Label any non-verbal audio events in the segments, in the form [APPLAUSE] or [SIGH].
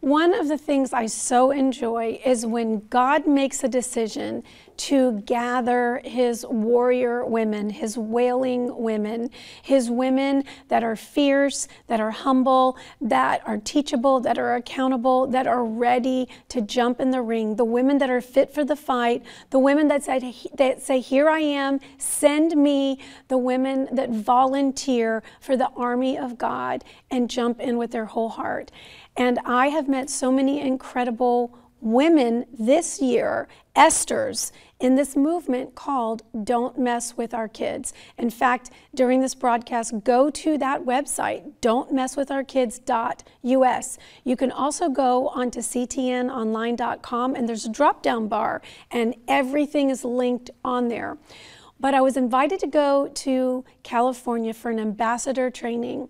One of the things I so enjoy is when God makes a decision to gather his warrior women, his wailing women, his women that are fierce, that are humble, that are teachable, that are accountable, that are ready to jump in the ring, the women that are fit for the fight, the women that say, that say Here I am, send me, the women that volunteer for the army of God and jump in with their whole heart. And I have met so many incredible women this year, Esther's, in this movement called Don't Mess with Our Kids. In fact, during this broadcast, go to that website, don'tmesswithourkids.us. You can also go onto ctnonline.com and there's a drop down bar, and everything is linked on there. But I was invited to go to California for an ambassador training.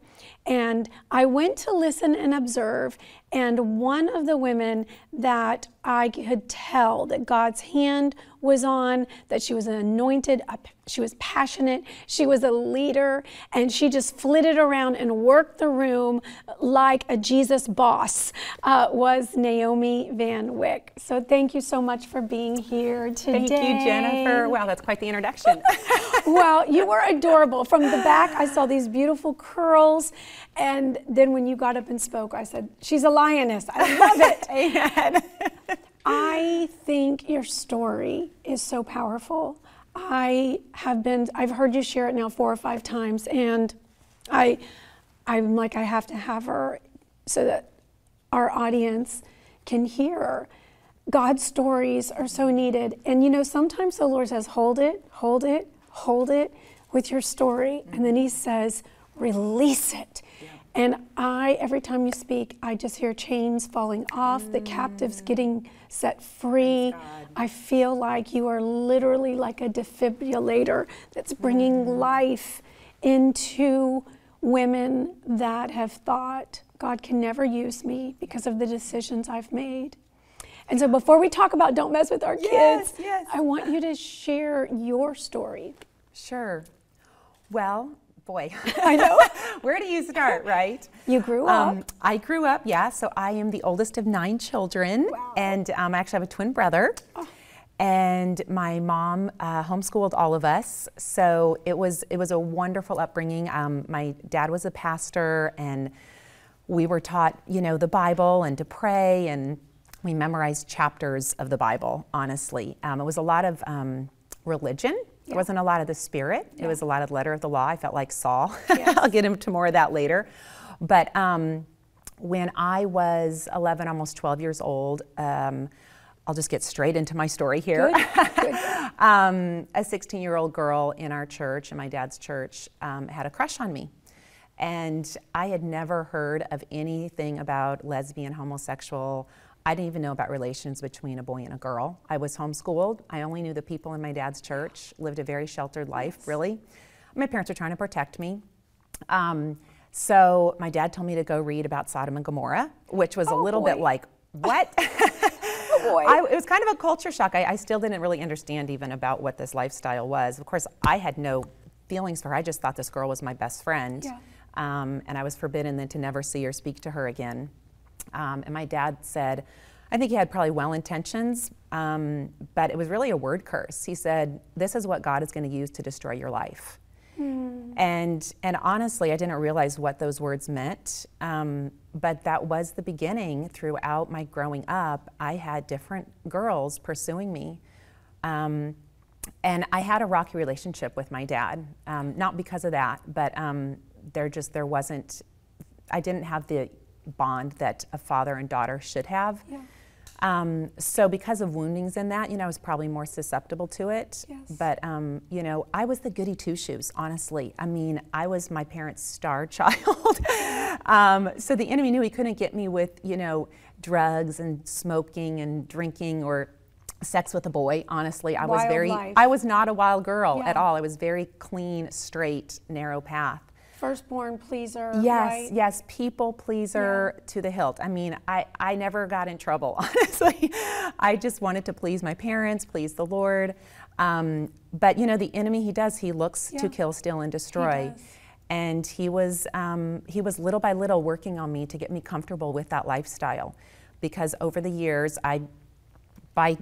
And I went to listen and observe, and one of the women that I could tell that God's hand was on, that she was an anointed, she was passionate, she was a leader, and she just flitted around and worked the room like a Jesus boss, uh, was Naomi Van Wyk. So thank you so much for being here today. Thank you, Jennifer. Wow, that's quite the introduction. [LAUGHS] well, you were adorable. From the back, I saw these beautiful curls, and then when you got up and spoke, I said, She's a lioness. I love it. [LAUGHS] Amen. [LAUGHS] I think your story is so powerful. I have been, I've heard you share it now four or five times, and I, I'm like, I have to have her so that our audience can hear. God's stories are so needed. And you know, sometimes the Lord says, hold it, hold it, hold it with your story. And then He says, release it. And I, every time you speak, I just hear chains falling off, mm. the captives getting set free. I feel like you are literally like a defibrillator that's bringing mm. life into women that have thought, God can never use me because of the decisions I've made. And so before we talk about don't mess with our kids, yes, yes. I want you to share your story. Sure. Well, boy, [LAUGHS] I know. [LAUGHS] Where do you start, right? You grew up. Um, I grew up, yeah. So I am the oldest of nine children, wow. and um, I actually have a twin brother. Oh. And my mom uh, homeschooled all of us, so it was it was a wonderful upbringing. Um, my dad was a pastor, and we were taught, you know, the Bible and to pray, and we memorized chapters of the Bible. Honestly, um, it was a lot of religion there wasn't a lot of the spirit. Yeah. It was a lot of the letter of the law. I felt like Saul. [LAUGHS] Yes. I'll get into more of that later. But um, when I was 11, almost 12 years old, um, I'll just get straight into my story here. Good. Good. [LAUGHS] um, a 16 year old girl in our church, in my dad's church, um, had a crush on me. And I had never heard of anything about lesbian, homosexual, I didn't even know about relations between a boy and a girl. I was homeschooled. I only knew the people in my dad's church, lived a very sheltered life, really. My parents were trying to protect me. Um, so my dad told me to go read about Sodom and Gomorrah, which was oh a little boy. bit like, what? [LAUGHS] oh boy. I, it was kind of a culture shock. I, I, still didn't really understand even about what this lifestyle was. Of course, I had no feelings for her. I just thought this girl was my best friend. Yeah. Um, and I was forbidden then to never see or speak to her again. Um, and my dad said, I think he had probably well intentions, um, but it was really a word curse. He said, This is what God is going to use to destroy your life. Hmm. And, and honestly, I didn't realize what those words meant, um, but that was the beginning. Throughout my growing up, I had different girls pursuing me. Um, and I had a rocky relationship with my dad, um, not because of that, but um, there just there wasn't. I didn't have the bond that a father and daughter should have. Yeah. Um, so because of woundings in that, you know, I was probably more susceptible to it. Yes. But um, you know, I was the goody two shoes. Honestly, I mean, I was my parents' star [LAUGHS] child. um, so the enemy knew he couldn't get me with you know drugs and smoking and drinking or sex with a boy. Honestly, I wild was very. Life. I was not a wild girl yeah. at all. I was very clean, straight, narrow path firstborn pleaser. Yes, right? yes, people pleaser yeah. to the hilt. I mean, I, I never got in trouble, [LAUGHS] honestly. I just wanted to please my parents, please the Lord. Um, but you know, the enemy, he does, he looks yeah. to kill, steal, and destroy. He and he was, um, he was little by little working on me to get me comfortable with that lifestyle. because over the years, I, by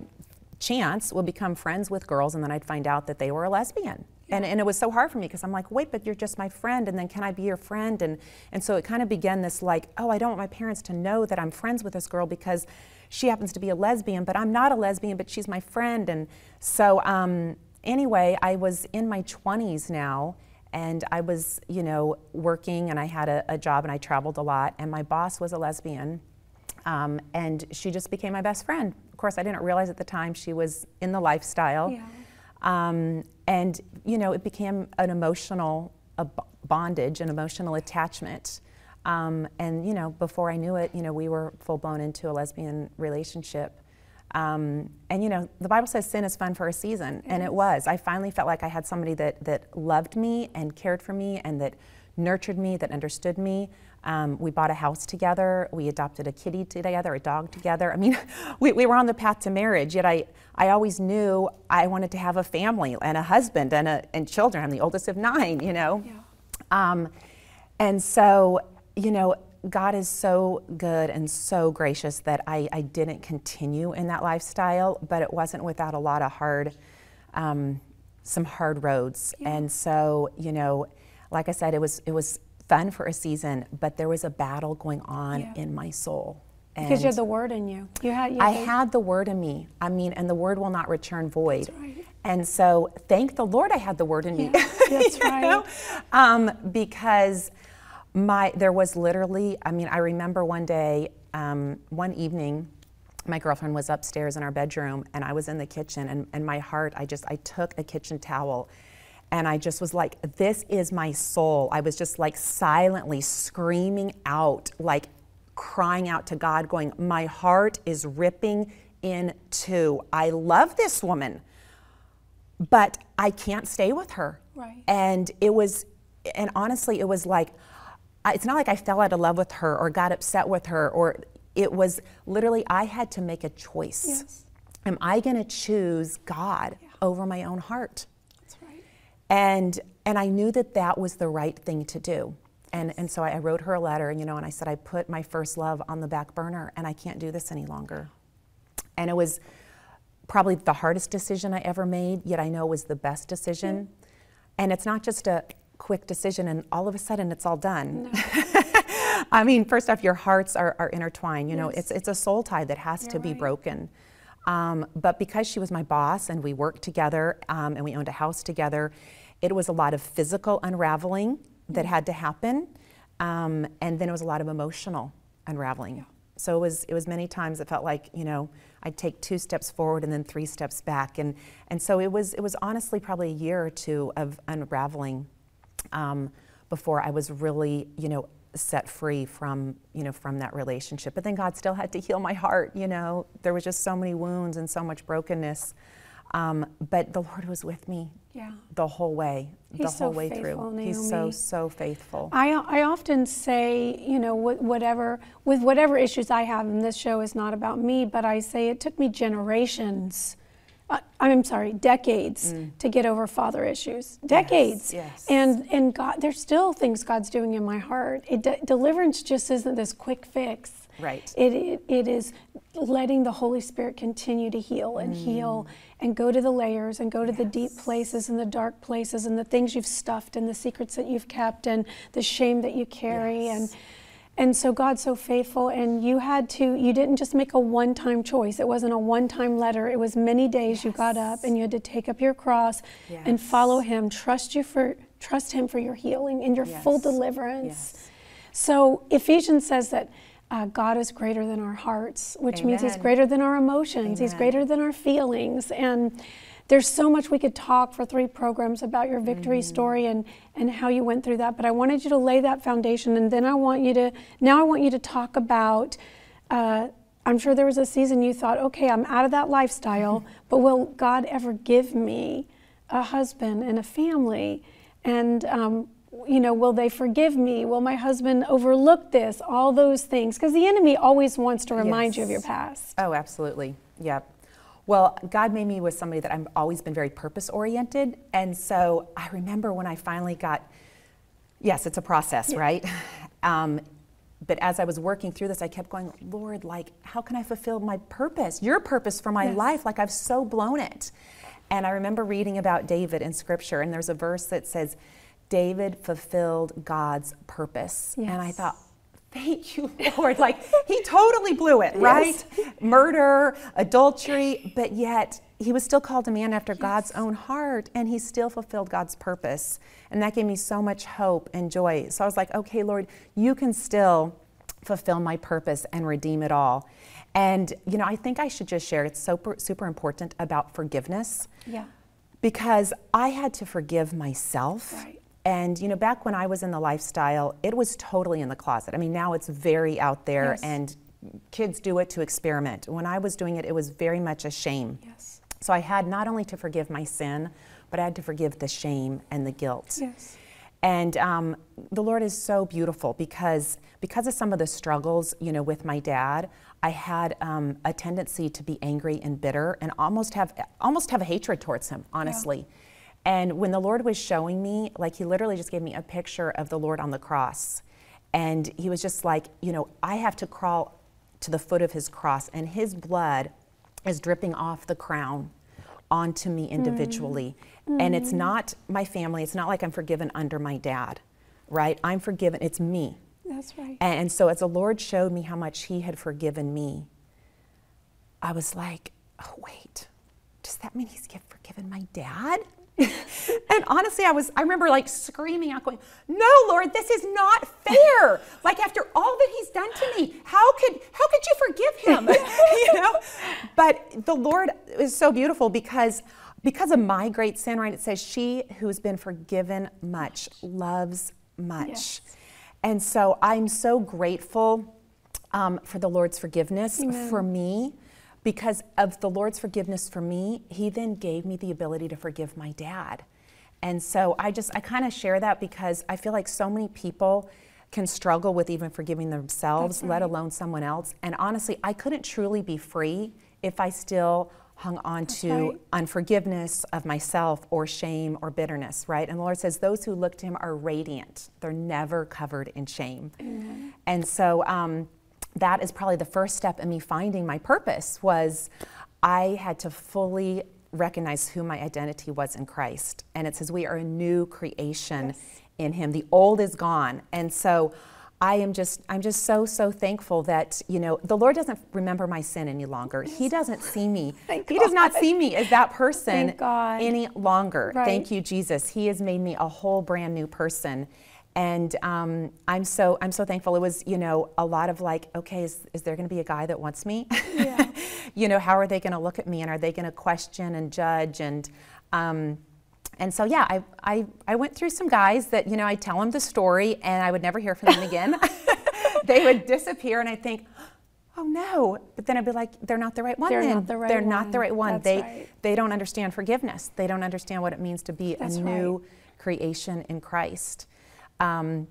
chance, would become friends with girls, and then I'd find out that they were a lesbian. And, and it was so hard for me because I'm like, wait, but you're just my friend, and then can I be your friend? And, and so it kind of began this like, oh, I don't want my parents to know that I'm friends with this girl because she happens to be a lesbian, but I'm not a lesbian, but she's my friend. And so, um, anyway, I was in my 20s now, and I was, you know, working, and I had a, a job, and I traveled a lot, and my boss was a lesbian. Um, and she just became my best friend. Of course, I didn't realize at the time she was in the lifestyle. Yeah. Um, and, you know, it became an emotional a bondage, an emotional attachment. Um, and, you know, before I knew it, you know, we were full blown into a lesbian relationship. Um, and, you know, the Bible says sin is fun for a season, and it was. I finally felt like I had somebody that, that loved me and cared for me and that nurtured me, that understood me. Um, we bought a house together. We adopted a kitty together, a dog together. I mean, [LAUGHS] we, we were on the path to marriage, yet I, I always knew I wanted to have a family and a husband and, a, and children. I'm the oldest of nine, you know? Yeah. Um, and so, you know, God is so good and so gracious that I, I didn't continue in that lifestyle, but it wasn't without a lot of hard, um, some hard roads. Yeah. And so, you know, like I said, it was, it was fun for a season, but there was a battle going on Yeah. in my soul. Because you had the word in you. You had. You I had- had the word in me. I mean, and the word will not return void. That's right. And so, thank the Lord I had the word in me. That's [LAUGHS] right. Um, because my there was literally. I mean, I remember one day, um, one evening, my girlfriend was upstairs in our bedroom, and I was in the kitchen, and, and my heart, I just I took a kitchen towel. And I just was like, this is my soul. I was just like silently screaming out, like crying out to God, going, My heart is ripping in two. I love this woman, but I can't stay with her. Right. And it was, and honestly, it was like, it's not like I fell out of love with her or got upset with her, or it was literally, I had to make a choice. Yes. Am I going to choose God over my own heart? And and I knew that that was the right thing to do. And and so I wrote her a letter, you know, and I said I put my first love on the back burner, and I can't do this any longer. And it was probably the hardest decision I ever made, yet I know it was the best decision. Mm-hmm. And it's not just a quick decision, and all of a sudden it's all done. [LAUGHS] I mean, first off, your hearts are, are intertwined. You know, it's it's a soul tie that has to You're be right. broken. Um, but because she was my boss and we worked together um, and we owned a house together, it was a lot of physical unraveling that had to happen, um, and then it was a lot of emotional unraveling. So it was it was many times it felt like you know I'd take two steps forward and then three steps back, and and so it was it was honestly probably a year or two of unraveling um, before I was really, you know, set free from, you know, from that relationship. But then God still had to heal my heart. You know, there was just so many wounds and so much brokenness. Um, but the Lord was with me Yeah. the whole way, the He's so whole way faithful, through. He's so so faithful. I, I often say, you know, wh- whatever, with whatever issues I have, and this show is not about me, but I say it took me generations, uh, I'm sorry, decades to get over father issues. Decades. Mm. yes. And, and God, there's still things God's doing in my heart. It, de- deliverance just isn't this quick fix. Right. It, it, it is letting the Holy Spirit continue to heal and heal and go to the layers and go to the deep places and the dark places and the things you've stuffed and the secrets that you've kept and the shame that you carry Yes. and so God's so faithful and you had to you didn't just make a one-time choice. It wasn't a one-time letter. It was many days you got up and you had to take up your cross and follow him, trust you for trust him for your healing and your full deliverance. Yes. So Ephesians says that uh, God is greater than our hearts, which means He's greater than our emotions. He's greater than our feelings. And there's so much we could talk for three programs about your victory Mm-hmm. story and, and how you went through that. But I wanted you to lay that foundation, and then I want you to now I want you to talk about. Uh, I'm sure there was a season you thought, okay, I'm out of that lifestyle, but will God ever give me a husband and a family? And um, you know, will they forgive me? Will my husband overlook this? All those things, because the enemy always wants to remind you of your past. Oh, absolutely. Yep. Well, God made me with somebody that I've always been very purpose oriented. And so I remember when I finally got, yes, it's a process, right? [LAUGHS] Um, but as I was working through this, I kept going, Lord, like, how can I fulfill my purpose, your purpose for my Yes. life? Like, I've so blown it. And I remember reading about David in scripture, and there's a verse that says, David fulfilled God's purpose. And I thought, thank you, [LAUGHS] Lord. Like, he totally blew it, right? Murder, adultery, but yet he was still called a man after God's own heart, and he still fulfilled God's purpose. And that gave me so much hope and joy. So I was like, okay, Lord, you can still fulfill my purpose and redeem it all. And, you know, I think I should just share it's super, super important about forgiveness Yeah. because I had to forgive myself. Right. And you know, back when I was in the lifestyle, it was totally in the closet. I mean, now it's very out there, Yes. and kids do it to experiment. When I was doing it, it was very much a shame. Yes. So I had not only to forgive my sin, but I had to forgive the shame and the guilt. Yes. And um, the Lord is so beautiful because because of some of the struggles, you know, with my dad, I had um, a tendency to be angry and bitter and almost have almost have a hatred towards him, honestly. And when the Lord was showing me, like He literally just gave me a picture of the Lord on the cross, and He was just like, you know, I have to crawl to the foot of His cross, and His blood is dripping off the crown onto me hmm. individually. Hmm. And it's not my family, it's not like I'm forgiven under my dad, right? I'm forgiven, it's me. That's right. And, and so as the Lord showed me how much He had forgiven me, I was like, oh, wait, does that mean He's forgiven my dad? [LAUGHS] and honestly, I was, I remember like screaming out, going, no, Lord, this is not fair. like after all that He's done to me, how could, how could you forgive Him? [LAUGHS] you know? But the Lord is so beautiful because because of my great sin, right? It says, She who's been forgiven much loves much. Yes. And so I'm so grateful um, for the Lord's forgiveness Amen. for me. Because of the Lord's forgiveness for me, He then gave me the ability to forgive my dad. And so I just, I kind of share that because I feel like so many people can struggle with even forgiving themselves, That's let alone someone else. And honestly, I couldn't truly be free if I still hung on to right. unforgiveness of myself or shame or bitterness, right? And the Lord says, Those who look to Him are radiant, they're never covered in shame. And so, um, that is probably the first step in me finding my purpose was I had to fully recognize who my identity was in Christ. And it says we are a new creation in him. The old is gone. And so I am just I'm just so so thankful that, you know, the Lord doesn't remember my sin any longer. He doesn't see me. [LAUGHS] Thank he does not see me as that person God. any longer. Right. Thank you Jesus. He has made me a whole brand new person and um, I'm so I'm so thankful. It was you know a lot of like, okay, is, is there going to be a guy that wants me? Yeah. [LAUGHS] you know, how are they going to look at me, and are they going to question and judge and um, and so yeah, I, I I went through some guys that you know I tell them the story, and I would never hear from them again. [LAUGHS] [LAUGHS] they would disappear, and I think. Oh no! But then I'd be like, they're not the right one. They're then. not the right They're not the one. right one. That's they right. they don't understand forgiveness. They don't understand what it means to be That's a right. new creation in Christ. Um,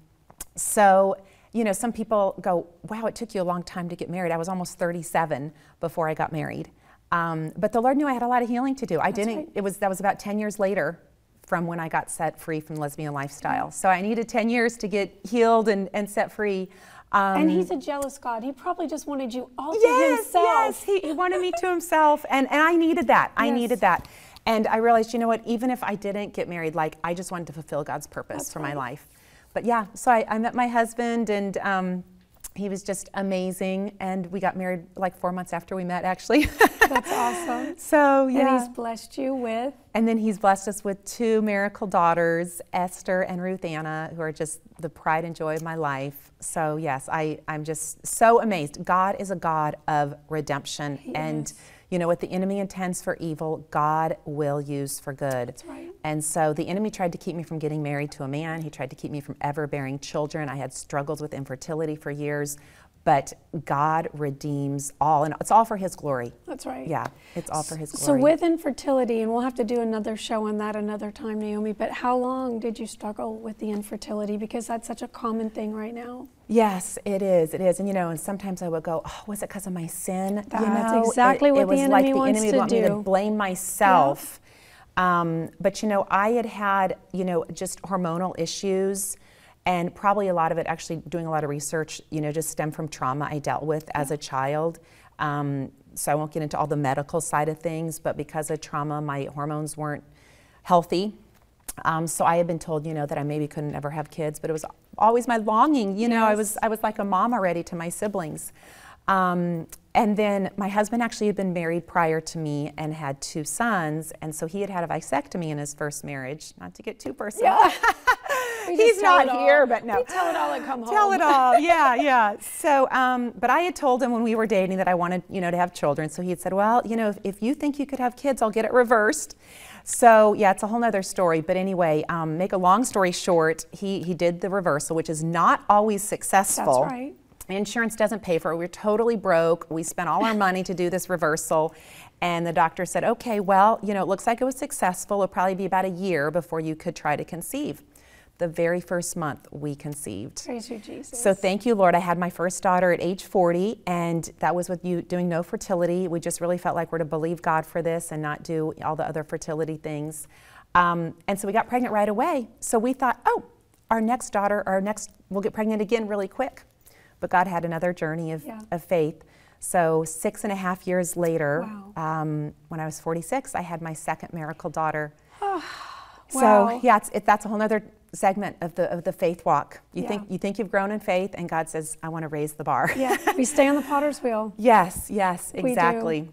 so, you know, some people go, wow, it took you a long time to get married. I was almost 37 before I got married. Um, but the Lord knew I had a lot of healing to do. I didn't, right. it was, that was about 10 years later from when I got set free from lesbian lifestyle. So I needed 10 years to get healed and, and set free. Um, and he's a jealous God. He probably just wanted you all to yes, himself. yes, he, he wanted me to himself, and, and I needed that. I needed that. And I realized, you know what, even if I didn't get married, like I just wanted to fulfill God's purpose That's for my life. But yeah, so I, I met my husband, and um, he was just amazing. And we got married like four months after we met, actually. [LAUGHS] That's awesome. so yeah. And he's blessed you with. And then he's blessed us with two miracle daughters, Esther and Ruth Anna, who are just the pride and joy of my life. So, yes, I, I'm just so amazed. God is a God of redemption. He and. You know, what the enemy intends for evil, God will use for good. That's right. And so the enemy tried to keep me from getting married to a man. He tried to keep me from ever bearing children. I had struggles with infertility for years. But God redeems all, and it's all for His glory. That's right. Yeah, it's all for His glory. So with infertility, and we'll have to do another show on that another time, Naomi. But how long did you struggle with the infertility? Because that's such a common thing right now. Yes, it is. It is. And you know, and sometimes I would go, "Oh, was it because of my sin?" That's you know, exactly it, what it the was enemy like the wants enemy to want me to blame myself. Um, but you know, I had had you know just hormonal issues, and probably a lot of it actually doing a lot of research, you know, just stem from trauma I dealt with as a child. Um, so I won't get into all the medical side of things, but because of trauma, my hormones weren't healthy. Um, so I had been told, you know, that I maybe couldn't ever have kids, but it was always my longing. You know, I was I was like a mom already to my siblings. Um, and then my husband actually had been married prior to me and had two sons, and so he had had a vasectomy in his first marriage. Not to get too personal. Yeah. [LAUGHS] He's not all. here, but no. We tell it all and come home. Tell it all. [LAUGHS] Yeah, yeah. So, um, but I had told him when we were dating that I wanted, you know, to have children. So he had said, well, you know, if, if you think you could have kids, I'll get it reversed. So yeah, it's a whole nother story. But anyway, um, make a long story short, he he did the reversal, which is not always successful. That's right. Insurance doesn't pay for it. We're totally broke. We spent all our [LAUGHS] money to do this reversal. And the doctor said, okay, well, you know, it looks like it was successful. It'll probably be about a year before you could try to conceive. The very first month we conceived. Praise you, Jesus. So thank you, Lord. I had my first daughter at age 40, and that was with you doing no fertility. We just really felt like we're to believe God for this and not do all the other fertility things. Um, and so we got pregnant right away. So we thought, oh, our next daughter, our next, we'll get pregnant again really quick. But God had another journey of, Yeah. of faith. So six and a half years later, Wow. um, when I was 46, I had my second miracle daughter. [SIGHS] Wow. So yeah, it's, it, that's a whole other segment of the of the faith walk. You Yeah. think you think you've grown in faith, and God says, "I want to raise the bar." yeah, [LAUGHS] we stay on the potter's wheel. yes, yes, exactly.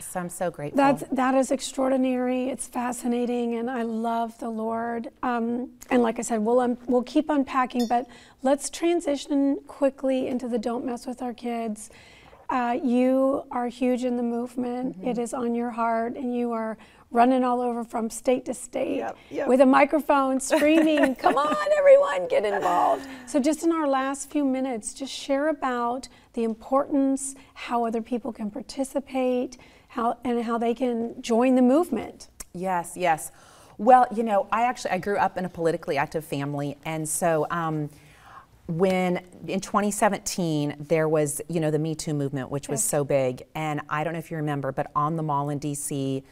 So I'm so grateful. That's that is extraordinary. It's fascinating, and I love the Lord. Um, and like I said, we'll un- we'll keep unpacking, but let's transition quickly into the "Don't mess with our kids." Uh, you are huge in the movement. Mm-hmm. It is on your heart, and you are running all over from state to state Yep, yep. with a microphone, screaming, [LAUGHS] "Come on, everyone, get involved!" So, just in our last few minutes, just share about the importance, how other people can participate, how and how they can join the movement. Yes, yes. Well, you know, I actually I grew up in a politically active family, and so um, when in 2017 there was you know the Me Too movement, which was Yes. so big, and I don't know if you remember, but on the mall in D.C.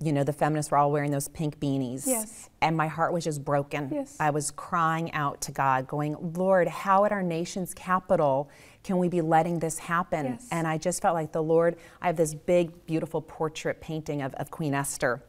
You know, the feminists were all wearing those pink beanies. Yes. And my heart was just broken. Yes. I was crying out to God, going, Lord, how at our nation's capital can we be letting this happen? Yes. And I just felt like the Lord, I have this big, beautiful portrait painting of, of Queen Esther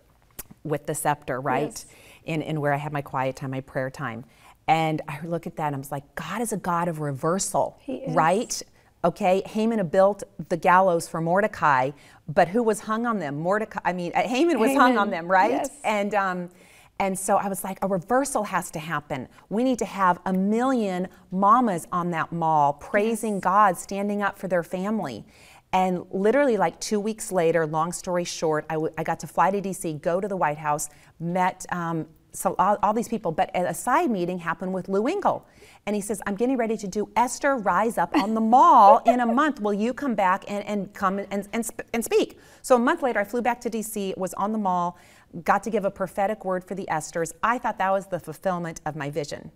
with the scepter, right? Yes. In, in where I had my quiet time, my prayer time. And I look at that and I was like, God is a God of reversal, right? Okay, Haman built the gallows for Mordecai, but who was hung on them? Mordecai, I mean, uh, Haman was hung on them, right? yes. And um, and so I was like, a reversal has to happen. We need to have a million mamas on that mall praising God, standing up for their family. And literally, like two weeks later, long story short, I, w- I got to fly to DC, go to the White House, met um, so all, all these people, but a side meeting happened with Lou Engle. And he says, I'm getting ready to do Esther Rise Up on the mall in a month. Will you come back and, and come and, and, sp- and speak? So a month later, I flew back to DC, was on the mall, got to give a prophetic word for the Esthers. I thought that was the fulfillment of my vision.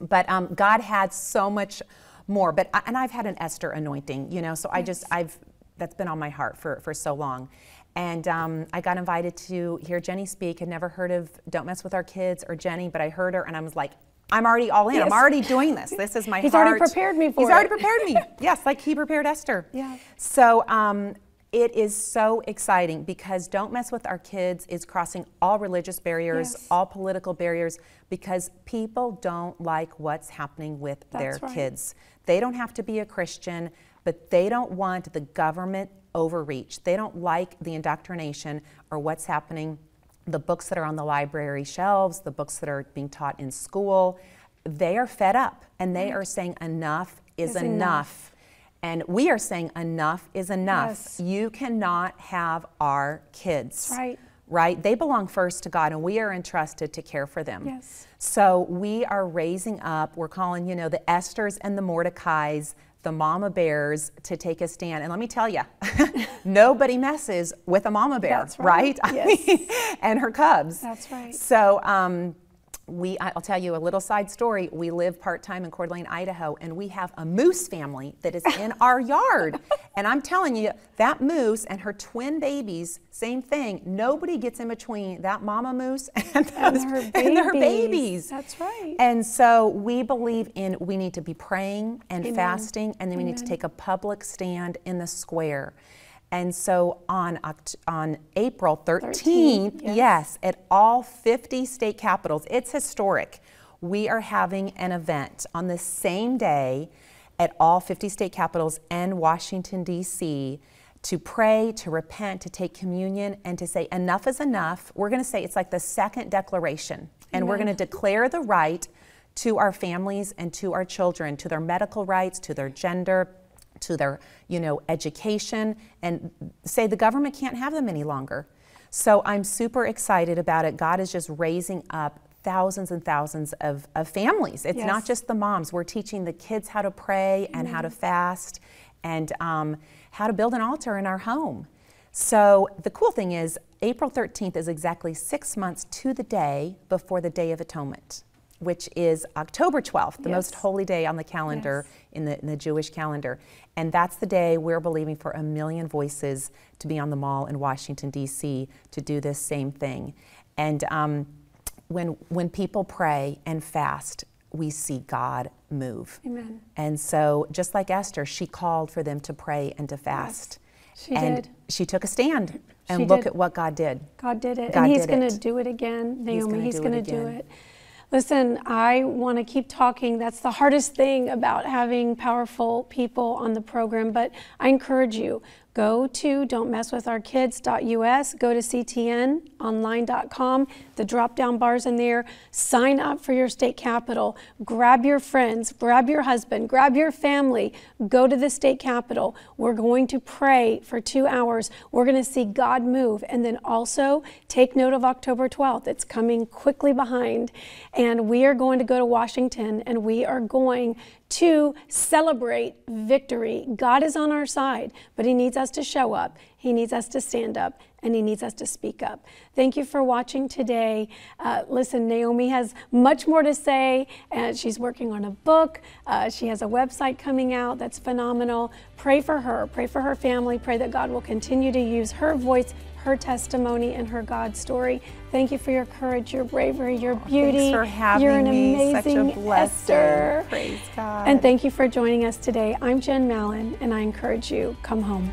But um, God had so much more. But I, and I've had an Esther anointing, you know. So I just I've that's been on my heart for for so long. And um, I got invited to hear Jenny speak. Had never heard of Don't Mess with Our Kids or Jenny, but I heard her and I was like, I'm already all in. Yes. I'm already doing this. This is my [LAUGHS] He's heart. already prepared me for He's it. already prepared me. [LAUGHS] yes, like he prepared Esther. Yeah. So um, it is so exciting because Don't Mess with Our Kids is crossing all religious barriers, Yes. all political barriers, because people don't like what's happening with their right. kids. They don't have to be a Christian, but they don't want the government overreach. They don't like the indoctrination or what's happening, the books that are on the library shelves, the books that are being taught in school. They are fed up and they are saying enough is, enough. enough. And we are saying enough is enough. Yes. You cannot have our kids. Right. Right? They belong first to God and we are entrusted to care for them. Yes. So we are raising up, we're calling, you know, the Esthers and the Mordecais, the mama bears to take a stand. And let me tell you, [LAUGHS] nobody messes with a mama bear, That's right. [LAUGHS] I Yes. mean, and her cubs. That's right. So, um, we I'll tell you a little side story. We live part-time in Coeur d'Alene, Idaho, and we have a moose family that is in [LAUGHS] our yard. And I'm telling you, that moose and her twin babies, same thing. Nobody gets in between that mama moose [LAUGHS] and, those, her and their babies. babies. That's right. And so we believe in we need to be praying and Amen. fasting, and then we need to take a public stand in the square. And so on on April 13th, 13th, yes. yes, at all 50 state capitals, it's historic. We are having an event on the same day at all 50 state capitals and Washington, D.C. to pray, to repent, to take communion, and to say, enough is enough. We're going to say it's like the second declaration, and we're going to declare the right to our families and to our children, to their medical rights, to their gender, to their you know education and say the government can't have them any longer. So i'm super excited about it. God is just raising up thousands and thousands of, of families. It's not just the moms. We're teaching the kids how to pray and how to fast and um, how to build an altar in our home. So the cool thing is april 13th is exactly six months to the day before the day of atonement which is october 12th the most holy day on the calendar Yes. in the, in the Jewish calendar. And that's the day we're believing for a million voices to be on the mall in Washington, D.C. to do this same thing. And um, when, when people pray and fast, we see God move. Amen. And so, just like Esther, she called for them to pray and to fast. she and did. she took a stand. And She look did. at what God did. God did it. God and He's going to do it again. Naomi, He's going to do it. Listen, I want to keep talking. That's the hardest thing about having powerful people on the program. But I encourage you go to don'tmesswithourkids.us, go to ctnonline.com, the drop down bars in there, sign up for your state capitol, grab your friends, grab your husband, grab your family, go to the state capitol. We're going to pray for two hours. We're going to see God move. And then also take note of October 12th. It's coming quickly behind. And we are going to go to Washington and we are going to celebrate victory. God is on our side, but He needs us to show up. He needs us to stand up and He needs us to speak up. Thank you for watching today. Uh, listen, Naomi has much more to say, and she's working on a book. Uh, she has a website coming out that's phenomenal. Pray for her, pray for her family, pray that God will continue to use her voice. Her testimony and her God story. Thank you for your courage, your bravery, your oh, beauty. Thanks for having You're an me. Such a amazing blessing. Esther. Praise God. And thank you for joining us today. I'm Jen Mallan, and I encourage you come home.